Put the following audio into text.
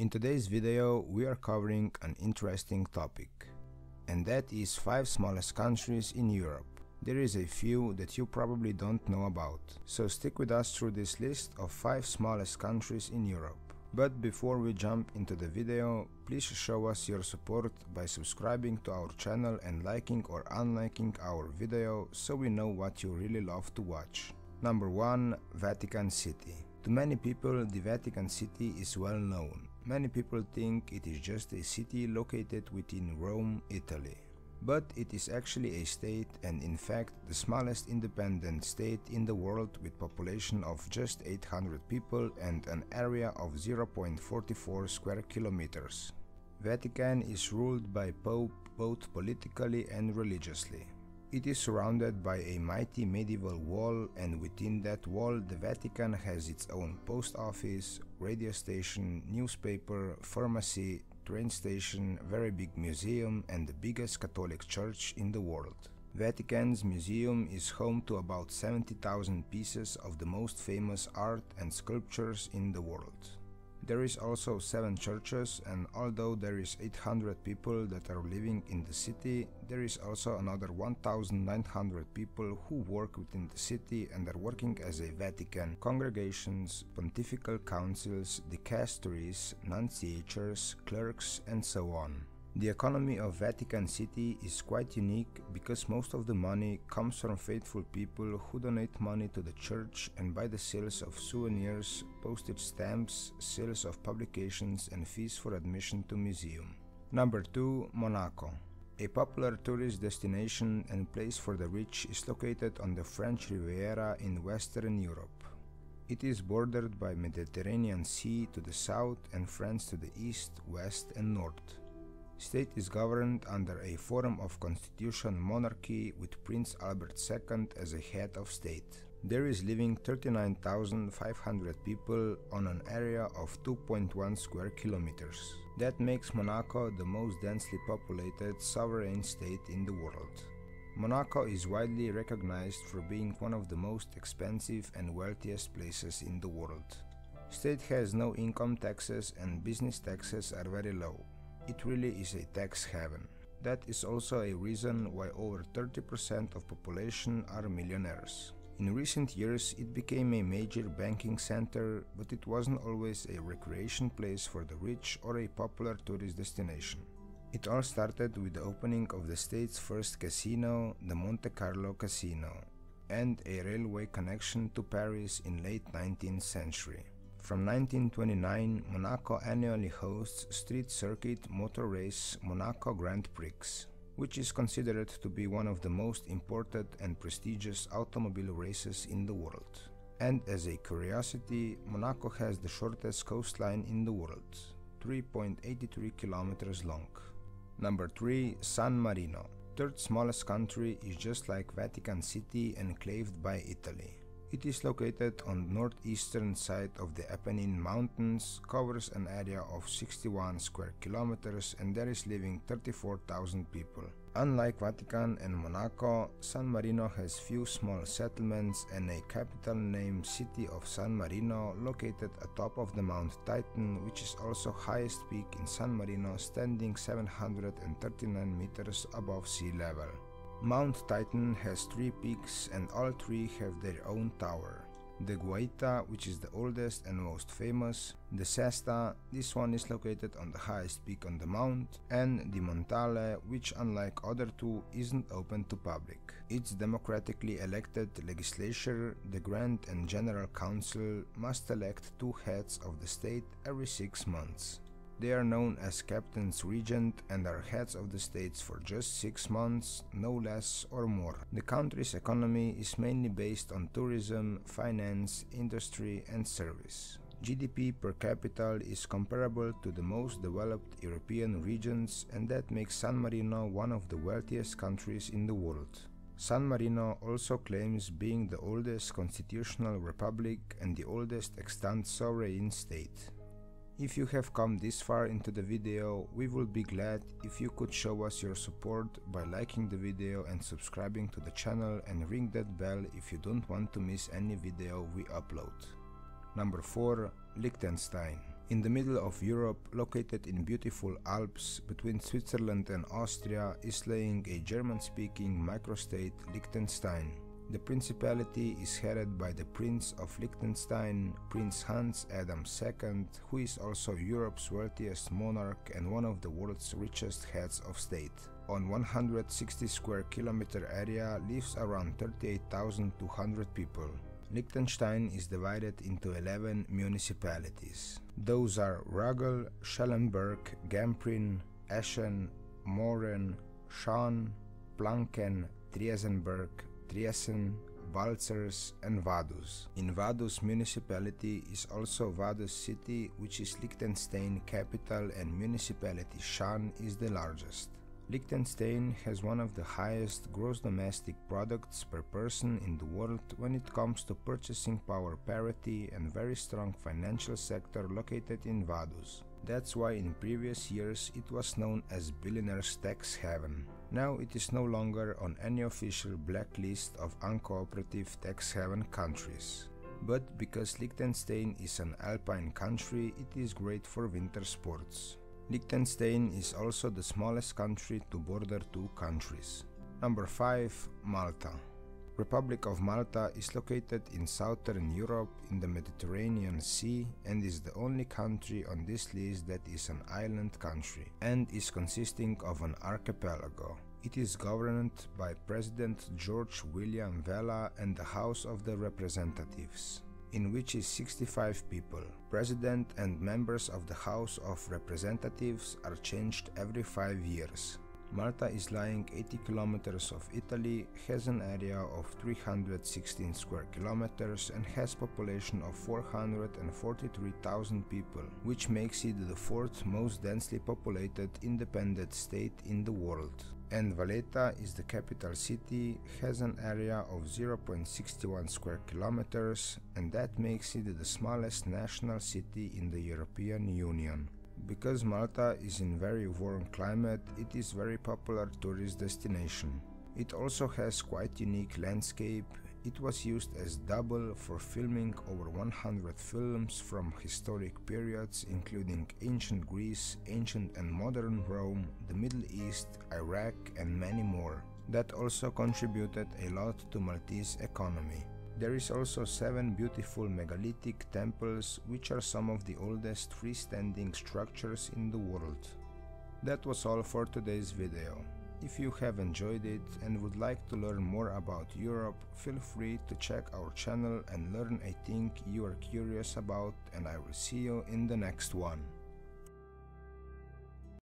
In today's video we are covering an interesting topic and that is 5 smallest countries in Europe. There is a few that you probably don't know about, so stick with us through this list of 5 smallest countries in Europe. But before we jump into the video, please show us your support by subscribing to our channel and liking or unliking our video so we know what you really love to watch. Number 1 Vatican City. To many people, the Vatican City is well known. Many people think it is just a city located within Rome, Italy. But it is actually a state and in fact the smallest independent state in the world with population of just 800 people and an area of 0.44 square kilometers. Vatican is ruled by Pope both politically and religiously. It is surrounded by a mighty medieval wall and within that wall the Vatican has its own post office, radio station, newspaper, pharmacy, train station, very big museum and the biggest Catholic church in the world. Vatican's museum is home to about 70,000 pieces of the most famous art and sculptures in the world. There is also 7 churches and although there is 800 people that are living in the city, there is also another 1900 people who work within the city and are working as a Vatican congregations, pontifical councils, dicasteries, nunciatures, clerks and so on. The economy of Vatican City is quite unique because most of the money comes from faithful people who donate money to the church and buy the sales of souvenirs, postage stamps, sales of publications and fees for admission to museum. Number 2. Monaco. A popular tourist destination and place for the rich is located on the French Riviera in Western Europe. It is bordered by Mediterranean Sea to the south and France to the east, west and north. State is governed under a form of constitution monarchy with Prince Albert II as a head of state. There is living 39,500 people on an area of 2.1 square kilometers. That makes Monaco the most densely populated sovereign state in the world. Monaco is widely recognized for being one of the most expensive and wealthiest places in the world. State has no income taxes and business taxes are very low. It really is a tax haven. That is also a reason why over 30% of population are millionaires. In recent years it became a major banking center, but it wasn't always a recreation place for the rich or a popular tourist destination. It all started with the opening of the state's first casino, the Monte Carlo Casino, and a railway connection to Paris in late 19th century. From 1929, Monaco annually hosts street circuit motor race Monaco Grand Prix, which is considered to be one of the most important and prestigious automobile races in the world. And as a curiosity, Monaco has the shortest coastline in the world, 3.83 kilometers long. Number 3. San Marino. Third smallest country is just like Vatican City enclaved by Italy. It is located on the northeastern side of the Apennine Mountains, covers an area of 61 square kilometers and there is living 34,000 people. Unlike Vatican and Monaco, San Marino has few small settlements and a capital named City of San Marino located atop of the Mount Titan which is also highest peak in San Marino standing 739 meters above sea level. Mount Titan has three peaks and all three have their own tower. The Guaita, which is the oldest and most famous, the Sesta, this one is located on the highest peak on the mount, and the Montale, which unlike other two isn't open to public. Its democratically elected legislature, the Grand and General Council, must elect two heads of the state every six months. They are known as Captains Regent and are heads of the states for just six months, no less or more. The country's economy is mainly based on tourism, finance, industry and service. GDP per capita is comparable to the most developed European regions and that makes San Marino one of the wealthiest countries in the world. San Marino also claims being the oldest constitutional republic and the oldest extant sovereign state. If you have come this far into the video, we will be glad if you could show us your support by liking the video and subscribing to the channel and ring that bell if you don't want to miss any video we upload. Number 4. Liechtenstein In the middle of Europe, located in beautiful Alps between Switzerland and Austria, is laying a German-speaking microstate Liechtenstein. The principality is headed by the Prince of Liechtenstein, Prince Hans Adam II, who is also Europe's wealthiest monarch and one of the world's richest heads of state. On 160 square kilometer area lives around 38,200 people. Liechtenstein is divided into 11 municipalities. Those are Ruggell, Schellenberg, Gamprin, Eschen, Mauren, Schaan, Planken, Triesenberg, Triesen, Balzers and Vaduz. In Vaduz municipality is also Vaduz city which is Liechtenstein capital and municipality Schaan is the largest. Liechtenstein has one of the highest gross domestic products per person in the world when it comes to purchasing power parity and very strong financial sector located in Vaduz. That's why in previous years it was known as billionaires tax haven. Now it is no longer on any official blacklist of uncooperative tax haven countries. But because Liechtenstein is an alpine country, it is great for winter sports. Liechtenstein is also the smallest country to border two countries. Number 5. Malta. Republic of Malta is located in southern Europe in the Mediterranean Sea and is the only country on this list that is an island country and is consisting of an archipelago. It is governed by President George William Vella and the House of the Representatives in which is 65 people. President and members of the House of Representatives are changed every 5 years. Malta is lying 80 kilometers of Italy, has an area of 316 square kilometers and has population of 443,000 people, which makes it the fourth most densely populated independent state in the world and Valletta is the capital city, has an area of 0.61 square kilometers and that makes it the smallest national city in the European Union. Because Malta is in very warm climate, it is very popular tourist destination. It also has quite unique landscape it was used as double for filming over 100 films from historic periods including ancient Greece, ancient and modern Rome, the Middle East, Iraq and many more. That also contributed a lot to Maltese economy. There is also seven beautiful megalithic temples which are some of the oldest freestanding structures in the world. That was all for today's video. If you have enjoyed it and would like to learn more about Europe, feel free to check our channel and learn a thing you are curious about and I will see you in the next one.